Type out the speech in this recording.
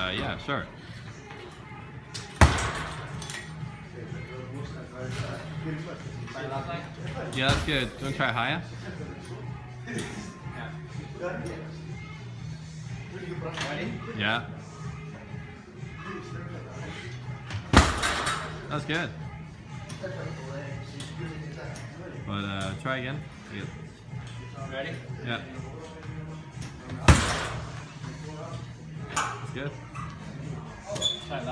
Uh, yeah, sure. Yeah, that's good. You want to try higher? Yeah. That's good. But uh, try again. Ready? Yeah. That's good.